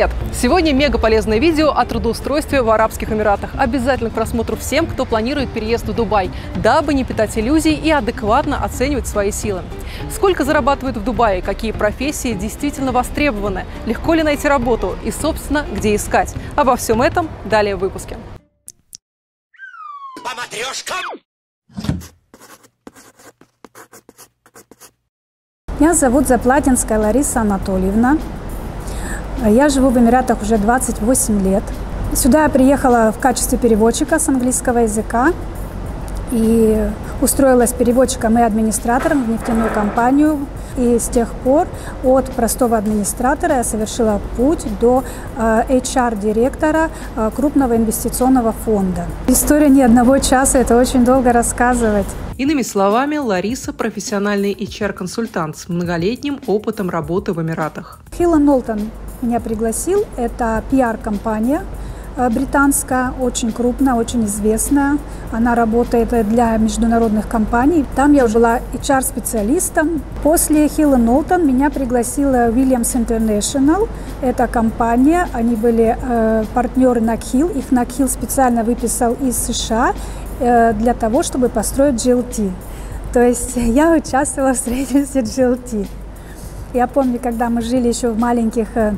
Привет! Сегодня мега полезное видео о трудоустройстве в Арабских Эмиратах. Обязательно к просмотру всем, кто планирует переезд в Дубай, дабы не питать иллюзий и адекватно оценивать свои силы. Сколько зарабатывают в Дубае, какие профессии действительно востребованы, легко ли найти работу и, собственно, где искать. Обо всем этом далее в выпуске. По Меня зовут Заплатинская Лариса Анатольевна. Я живу в Эмиратах уже 28 лет. Сюда я приехала в качестве переводчика с английского языка и устроилась переводчиком и администратором в нефтяную компанию. И с тех пор от простого администратора я совершила путь до HR-директора э, э, крупного инвестиционного фонда. История не одного часа, это очень долго рассказывать. Иными словами, Лариса – профессиональный HR-консультант с многолетним опытом работы в Эмиратах. Хилла Нолтон меня пригласил. Это пиар-компания британская, очень крупная, очень известная. Она работает для международных компаний. Там я была HR-специалистом. После Hill Нолтон меня пригласила Williams International. Это компания, они были э, партнеры Накхил. Их Накхил специально выписал из США э, для того, чтобы построить GLT. То есть я участвовала в строительстве GLT. Я помню, когда мы жили еще в маленьких э,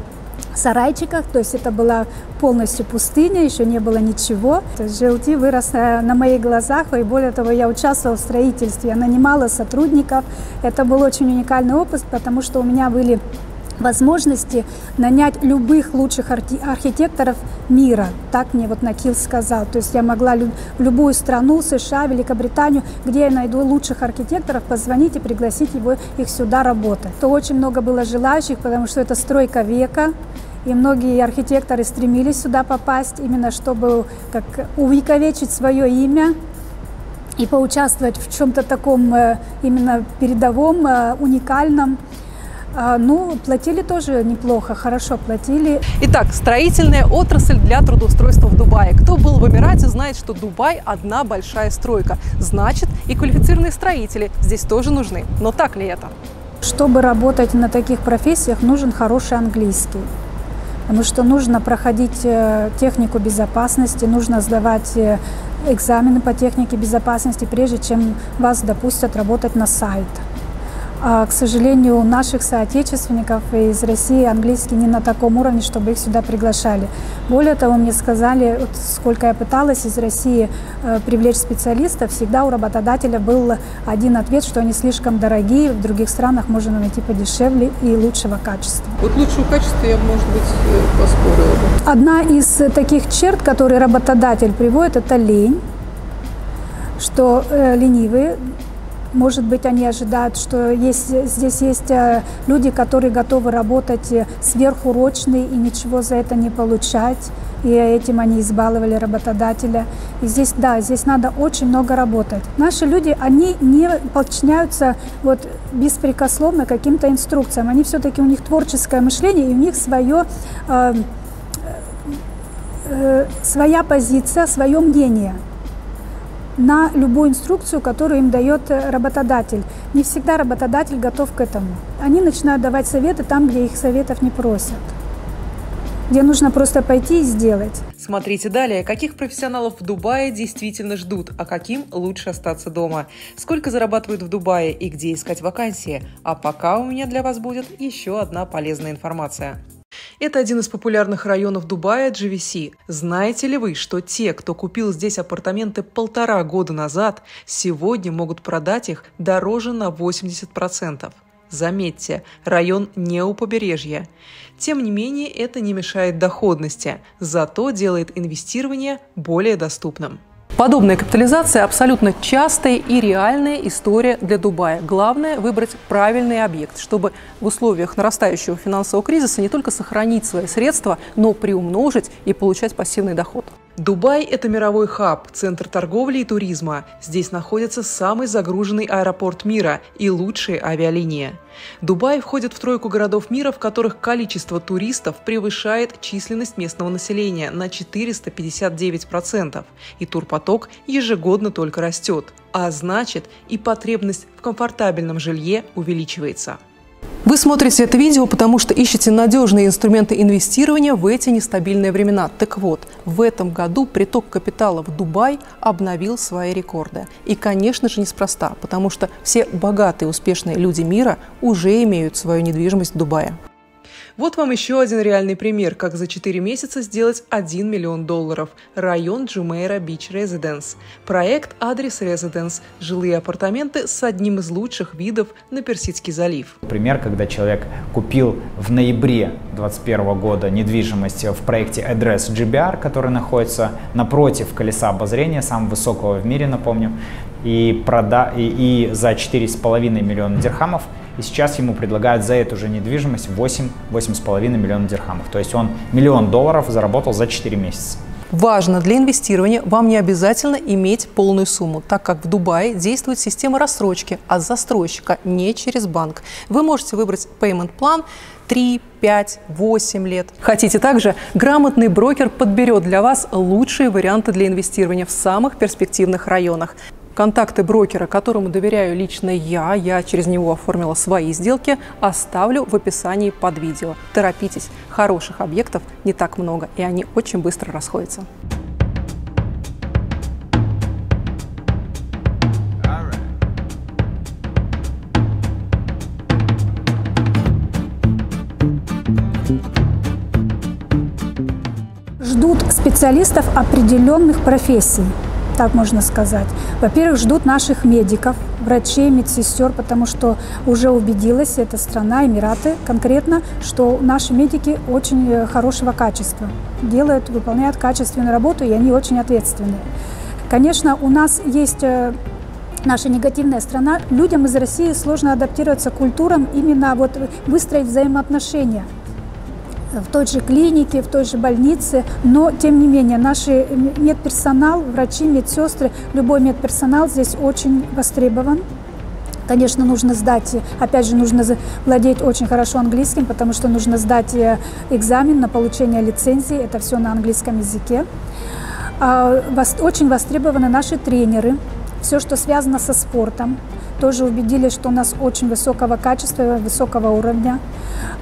сарайчиках, то есть это была полностью пустыня, еще не было ничего. GLT вырос э, на моих глазах, и более того, я участвовала в строительстве, я нанимала сотрудников. Это был очень уникальный опыт, потому что у меня были возможности нанять любых лучших архитекторов мира. Так мне вот Накил сказал. То есть я могла в любую страну, США, Великобританию, где я найду лучших архитекторов, позвонить и пригласить его, их сюда работать. То очень много было желающих, потому что это стройка века. И многие архитекторы стремились сюда попасть, именно чтобы как увековечить свое имя и поучаствовать в чем-то таком э, именно передовом, э, уникальном. А, ну, платили тоже неплохо, хорошо платили. Итак, строительная отрасль для трудоустройства в Дубае. Кто был в Эмирате, знает, что Дубай – одна большая стройка. Значит, и квалифицированные строители здесь тоже нужны. Но так ли это? Чтобы работать на таких профессиях, нужен хороший английский. Потому что нужно проходить э, технику безопасности, нужно сдавать э, экзамены по технике безопасности, прежде чем вас допустят работать на сайт. А, к сожалению, у наших соотечественников из России английский не на таком уровне, чтобы их сюда приглашали. Более того, мне сказали, вот сколько я пыталась из России э, привлечь специалистов, всегда у работодателя был один ответ, что они слишком дорогие, в других странах можно найти подешевле и лучшего качества. Вот лучшего качества я, может быть, э, поспорила бы. Одна из таких черт, которые работодатель приводит, это лень что э, ленивые может быть, они ожидают, что есть, здесь есть э, люди, которые готовы работать э, сверхурочные и ничего за это не получать. И этим они избаловали работодателя. И здесь, да, здесь надо очень много работать. Наши люди, они не подчиняются вот беспрекословно каким-то инструкциям. Они все-таки, у них творческое мышление, и у них свое, э, э, своя позиция, свое мнение на любую инструкцию, которую им дает э, работодатель. Не всегда работодатель готов к этому. Они начинают давать советы там, где их советов не просят где нужно просто пойти и сделать. Смотрите далее, каких профессионалов в Дубае действительно ждут, а каким лучше остаться дома. Сколько зарабатывают в Дубае и где искать вакансии. А пока у меня для вас будет еще одна полезная информация. Это один из популярных районов Дубая – GVC. Знаете ли вы, что те, кто купил здесь апартаменты полтора года назад, сегодня могут продать их дороже на 80%? Заметьте, район не у побережья. Тем не менее, это не мешает доходности, зато делает инвестирование более доступным. Подобная капитализация абсолютно частая и реальная история для Дубая. Главное – выбрать правильный объект, чтобы в условиях нарастающего финансового кризиса не только сохранить свои средства, но приумножить и получать пассивный доход. Дубай – это мировой хаб, центр торговли и туризма. Здесь находится самый загруженный аэропорт мира и лучшие авиалинии. Дубай входит в тройку городов мира, в которых количество туристов превышает численность местного населения на 459%, и турпоток ежегодно только растет. А значит, и потребность в комфортабельном жилье увеличивается. Вы смотрите это видео, потому что ищете надежные инструменты инвестирования в эти нестабильные времена. Так вот, в этом году приток капитала в Дубай обновил свои рекорды. И, конечно же, неспроста, потому что все богатые успешные люди мира уже имеют свою недвижимость в Дубае. Вот вам еще один реальный пример, как за 4 месяца сделать 1 миллион долларов. Район Джумейра Бич Резиденс. Проект Адрес Резиденс. Жилые апартаменты с одним из лучших видов на Персидский залив. Пример, когда человек купил в ноябре 2021 года недвижимость в проекте Address GBR, который находится напротив колеса обозрения, самого высокого в мире, напомню, и, прода... и, и за 4,5 миллиона дирхамов – и сейчас ему предлагают за эту же недвижимость 8-8,5 миллиона дирхамов. То есть он миллион долларов заработал за 4 месяца. Важно, для инвестирования вам не обязательно иметь полную сумму, так как в Дубае действует система рассрочки от застройщика, не через банк. Вы можете выбрать payment план 3, 5, 8 лет. Хотите также? Грамотный брокер подберет для вас лучшие варианты для инвестирования в самых перспективных районах контакты брокера, которому доверяю лично я, я через него оформила свои сделки, оставлю в описании под видео. Торопитесь, хороших объектов не так много, и они очень быстро расходятся. Ждут специалистов определенных профессий так можно сказать. Во-первых, ждут наших медиков, врачей, медсестер, потому что уже убедилась эта страна, Эмираты конкретно, что наши медики очень э, хорошего качества, делают, выполняют качественную работу, и они очень ответственные. Конечно, у нас есть э, наша негативная страна, людям из России сложно адаптироваться к культурам, именно вот выстроить взаимоотношения – в той же клинике, в той же больнице, но тем не менее наш медперсонал, врачи, медсестры, любой медперсонал здесь очень востребован. Конечно, нужно сдать, опять же, нужно владеть очень хорошо английским, потому что нужно сдать э, экзамен на получение лицензии, это все на английском языке. А, очень востребованы наши тренеры, все, что связано со спортом. Тоже убедились, что у нас очень высокого качества, высокого уровня.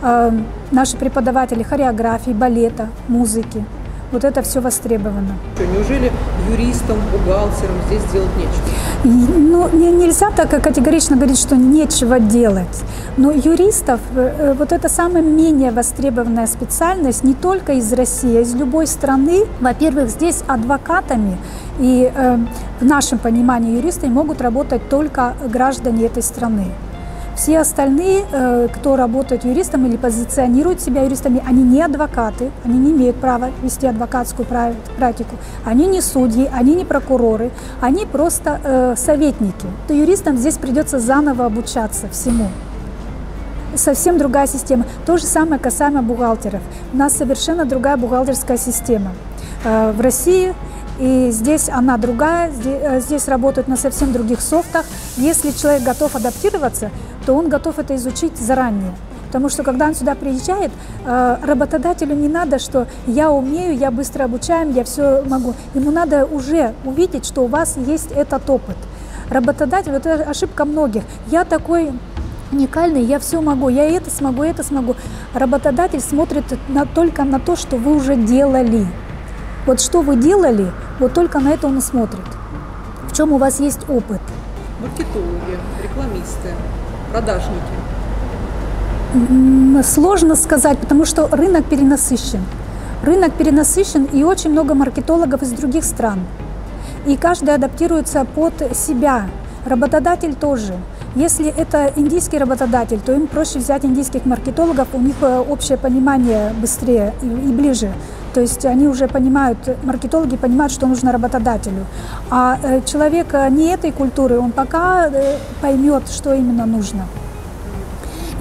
Эм, наши преподаватели хореографии, балета, музыки. Вот это все востребовано. Что, неужели юристам, бухгалтерам здесь делать нечего? Ну, не, нельзя так категорично говорить, что нечего делать. Но юристов, э, э, вот это самая менее востребованная специальность не только из России, а из любой страны. Во-первых, здесь адвокатами и э, в нашем понимании юристы могут работать только граждане этой страны. Все остальные, э, кто работает юристом или позиционирует себя юристами, они не адвокаты, они не имеют права вести адвокатскую практику, они не судьи, они не прокуроры, они просто э, советники. То юристам здесь придется заново обучаться всему совсем другая система. То же самое касаемо бухгалтеров. У нас совершенно другая бухгалтерская система. Э, в России и здесь она другая, здесь работают на совсем других софтах. Если человек готов адаптироваться, то он готов это изучить заранее. Потому что когда он сюда приезжает, э, работодателю не надо, что я умею, я быстро обучаем, я все могу. Ему надо уже увидеть, что у вас есть этот опыт. Работодатель, вот это ошибка многих. Я такой уникальный, я все могу, я это смогу, это смогу. Работодатель смотрит на, только на то, что вы уже делали. Вот что вы делали, вот только на это он и смотрит. В чем у вас есть опыт. Маркетологи, рекламисты, продажники? Сложно сказать, потому что рынок перенасыщен. Рынок перенасыщен и очень много маркетологов из других стран. И каждый адаптируется под себя. Работодатель тоже. Если это индийский работодатель, то им проще взять индийских маркетологов, у них э, общее понимание быстрее и, и ближе. То есть они уже понимают, маркетологи понимают, что нужно работодателю. А э, человек не этой культуры, он пока э, поймет, что именно нужно.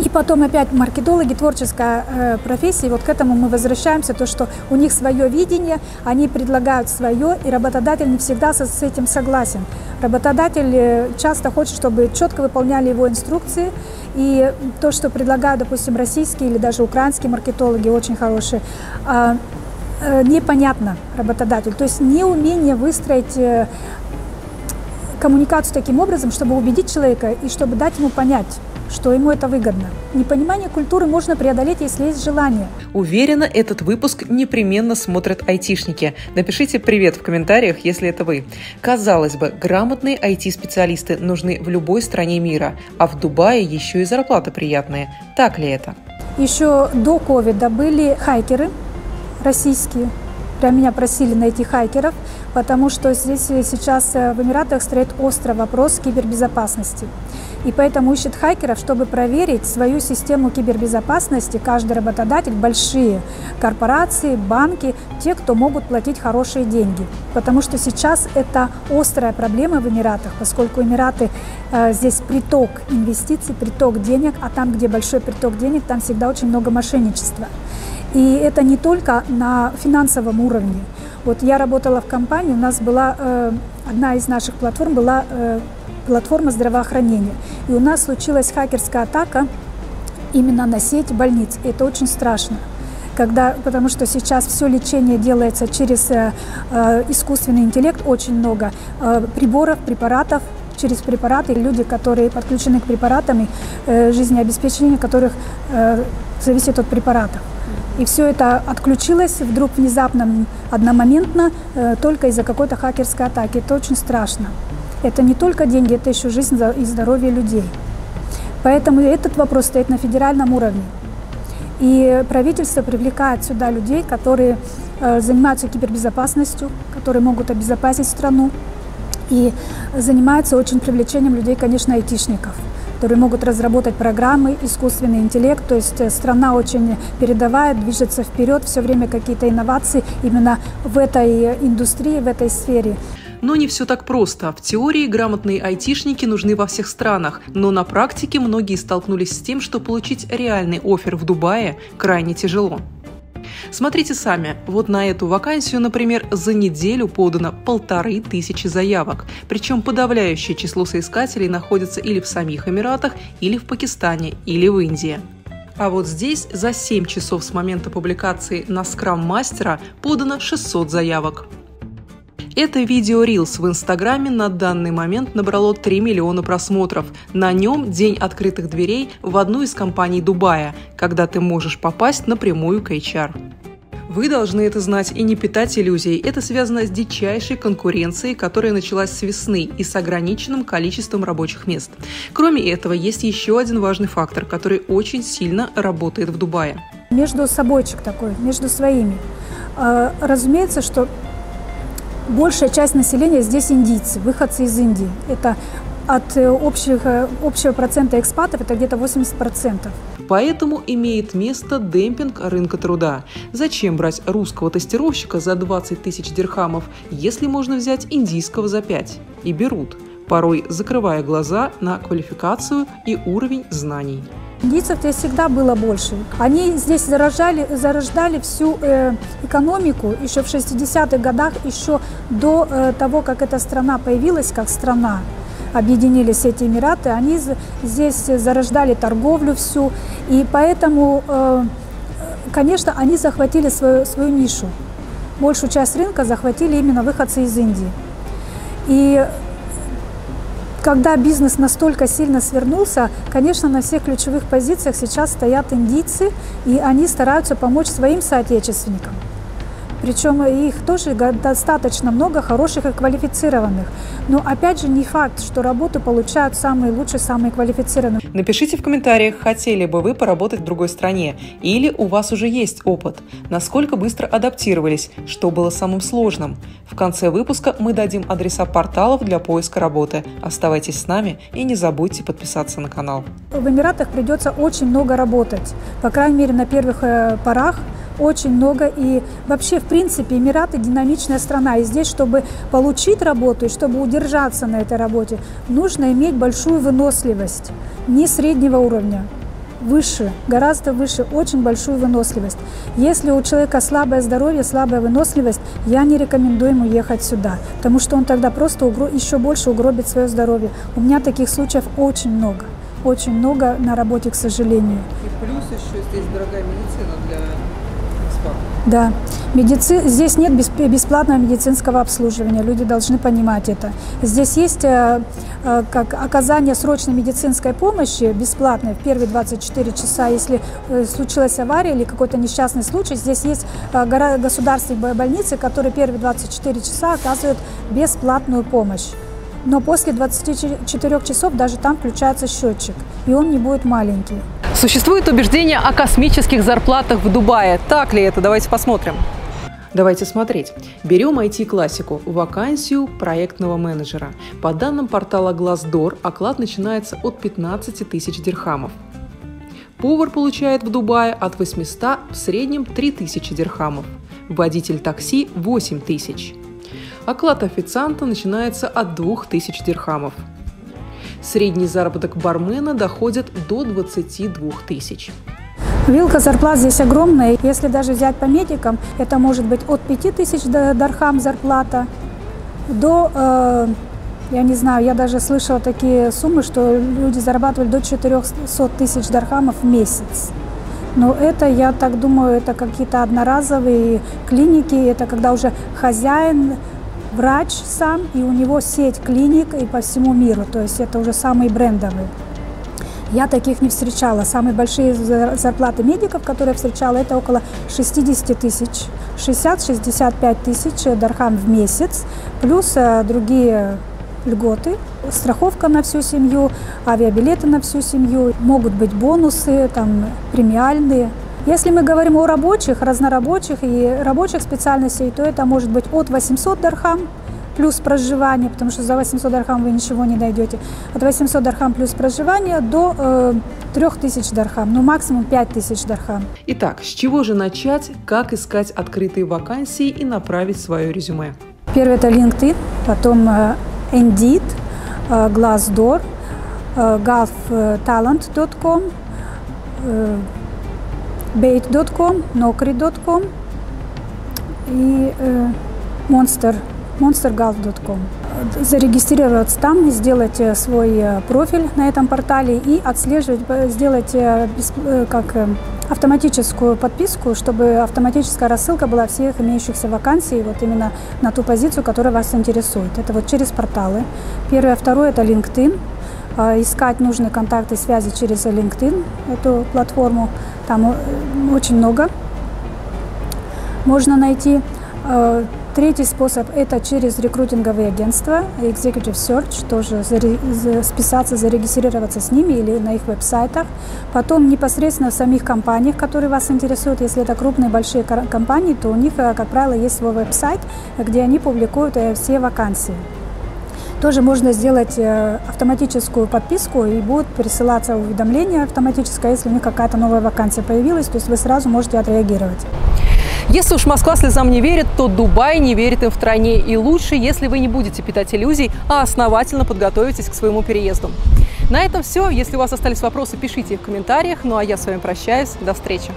И потом опять маркетологи, творческая э, профессия, вот к этому мы возвращаемся, то, что у них свое видение, они предлагают свое, и работодатель не всегда с, с этим согласен. Работодатель э, часто хочет, чтобы четко выполняли его инструкции, и то, что предлагают, допустим, российские или даже украинские маркетологи, очень хорошие, э, э, непонятно работодатель. То есть неумение выстроить э, коммуникацию таким образом, чтобы убедить человека и чтобы дать ему понять, что ему это выгодно. Непонимание культуры можно преодолеть, если есть желание. Уверена, этот выпуск непременно смотрят айтишники. Напишите «Привет» в комментариях, если это вы. Казалось бы, грамотные IT-специалисты нужны в любой стране мира, а в Дубае еще и зарплаты приятные. Так ли это? Еще до ковида были хайкеры российские, Прям меня просили найти хайкеров, потому что здесь сейчас э, в Эмиратах стоит острый вопрос кибербезопасности. И поэтому ищет хайкеров, чтобы проверить свою систему кибербезопасности. Каждый работодатель, большие корпорации, банки, те, кто могут платить хорошие деньги. Потому что сейчас это острая проблема в Эмиратах, поскольку Эмираты э, здесь приток инвестиций, приток денег, а там, где большой приток денег, там всегда очень много мошенничества. И это не только на финансовом уровне. Вот я работала в компании, у нас была э, одна из наших платформ была э, платформа здравоохранения. И у нас случилась хакерская атака именно на сеть больниц. Это очень страшно. Когда, потому что сейчас все лечение делается через э, э, искусственный интеллект, очень много э, приборов, препаратов, через препараты. Люди, которые подключены к препаратам, э, жизнеобеспечение которых э, зависит от препаратов. И все это отключилось вдруг внезапно, одномоментно, э, только из-за какой-то хакерской атаки. Это очень страшно. Это не только деньги, это еще жизнь и здоровье людей. Поэтому этот вопрос стоит на федеральном уровне. И правительство привлекает сюда людей, которые э, занимаются кибербезопасностью, которые могут обезопасить страну. И занимаются очень привлечением людей, конечно, айтишников которые могут разработать программы, искусственный интеллект. То есть э, страна очень передовая, движется вперед, все время какие-то инновации именно в этой индустрии, в этой сфере. Но не все так просто. В теории грамотные айтишники нужны во всех странах, но на практике многие столкнулись с тем, что получить реальный офер в Дубае крайне тяжело. Смотрите сами. Вот на эту вакансию, например, за неделю подано полторы тысячи заявок. Причем подавляющее число соискателей находится или в самих Эмиратах, или в Пакистане, или в Индии. А вот здесь за 7 часов с момента публикации на Scrum мастера подано 600 заявок. Это видео Reels в Инстаграме на данный момент набрало 3 миллиона просмотров. На нем день открытых дверей в одну из компаний Дубая, когда ты можешь попасть напрямую к HR. Вы должны это знать и не питать иллюзий. Это связано с дичайшей конкуренцией, которая началась с весны и с ограниченным количеством рабочих мест. Кроме этого, есть еще один важный фактор, который очень сильно работает в Дубае. Между собойчик такой, между своими. А, разумеется, что большая часть населения здесь индийцы, выходцы из Индии. Это от э, общих, э, общего процента экспатов это где-то 80%. Поэтому имеет место демпинг рынка труда. Зачем брать русского тестировщика за 20 тысяч дирхамов, если можно взять индийского за 5? И берут, порой закрывая глаза на квалификацию и уровень знаний. Индийцев здесь всегда было больше. Они здесь зарождали, зарождали всю э, экономику еще в 60-х годах, еще до э, того, как эта страна появилась как страна. Объединились эти Эмираты, они здесь зарождали торговлю всю. И поэтому, э, конечно, они захватили свою, свою нишу. Большую часть рынка захватили именно выходцы из Индии. И когда бизнес настолько сильно свернулся, конечно, на всех ключевых позициях сейчас стоят индийцы, и они стараются помочь своим соотечественникам. Причем их тоже достаточно много хороших и квалифицированных. Но опять же не факт, что работу получают самые лучшие, самые квалифицированные. Напишите в комментариях, хотели бы вы поработать в другой стране или у вас уже есть опыт, насколько быстро адаптировались, что было самым сложным. В конце выпуска мы дадим адреса порталов для поиска работы. Оставайтесь с нами и не забудьте подписаться на канал. В Эмиратах придется очень много работать. По крайней мере, на первых э, порах – очень много. И вообще, в принципе, Эмираты динамичная страна. И здесь, чтобы получить работу и чтобы удержаться на этой работе, нужно иметь большую выносливость, не среднего уровня выше, гораздо выше, очень большую выносливость. Если у человека слабое здоровье, слабая выносливость, я не рекомендую ему ехать сюда, потому что он тогда просто угро... еще больше угробит свое здоровье. У меня таких случаев очень много, очень много на работе, к сожалению. И плюс еще здесь дорогая медицина? Да. Медици... Здесь нет бесплатного медицинского обслуживания, люди должны понимать это. Здесь есть э, э, как оказание срочной медицинской помощи бесплатной в первые 24 часа, если э, случилась авария или какой-то несчастный случай. Здесь есть государственные больницы, которые первые 24 часа оказывают бесплатную помощь. Но после 24 часов даже там включается счетчик, и он не будет маленький. Существует убеждение о космических зарплатах в Дубае. Так ли это? Давайте посмотрим. Давайте смотреть. Берем IT-классику. Вакансию проектного менеджера. По данным портала Glassdoor, оклад начинается от 15 тысяч дирхамов. Повар получает в Дубае от 800 в среднем 3000 дирхамов. Водитель такси – 8 тысяч. Оклад официанта начинается от 2000 дирхамов. Средний заработок бармена доходит до 22 тысяч. Вилка зарплат здесь огромная. Если даже взять по медикам, это может быть от 5 тысяч дархам зарплата до, э, я не знаю, я даже слышала такие суммы, что люди зарабатывали до 400 тысяч дархамов в месяц. Но это, я так думаю, это какие-то одноразовые клиники, это когда уже хозяин врач сам, и у него сеть клиник и по всему миру, то есть это уже самые брендовые. Я таких не встречала. Самые большие зарплаты медиков, которые я встречала, это около 60 тысяч, 60-65 тысяч дархам в месяц, плюс э, другие льготы, страховка на всю семью, авиабилеты на всю семью, могут быть бонусы, там, премиальные. Если мы говорим о рабочих, разнорабочих и рабочих специальностей, то это может быть от 800 дархам плюс проживание, потому что за 800 дирхам вы ничего не найдете. От 800 дирхам плюс проживание до э, 3000 дирхам, ну максимум 5000 дирхам. Итак, с чего же начать, как искать открытые вакансии и направить свое резюме? Первый это LinkedIn, потом э, Indeed, э, Glassdoor, э, gulftalent.com, э, bayt.com, naukri.com и э, Monster, monstergolf.com. Зарегистрироваться там, сделать э, свой э, профиль на этом портале и отслеживать, э, сделать как автоматическую подписку, чтобы автоматическая рассылка была всех имеющихся вакансий вот именно на ту позицию, которая вас интересует. Это вот через порталы. Первое. Второе – это LinkedIn. Искать нужные контакты связи через LinkedIn, эту платформу. Там э, очень много можно найти. Э, третий способ – это через рекрутинговые агентства, Executive Search, тоже списаться, зарегистрироваться с ними или на их веб-сайтах. Потом непосредственно в самих компаниях, которые вас интересуют, если это крупные большие компании, то у них, э, как правило, есть свой веб-сайт, где они публикуют все вакансии. Тоже можно сделать э, автоматическую подписку и будут присылаться уведомления автоматическое, если у них какая-то новая вакансия появилась, то есть вы сразу можете отреагировать. Если уж Москва слезам не верит, то Дубай не верит им в стране. И лучше, если вы не будете питать иллюзий, а основательно подготовитесь к своему переезду. На этом все. Если у вас остались вопросы, пишите их в комментариях. Ну а я с вами прощаюсь. До встречи.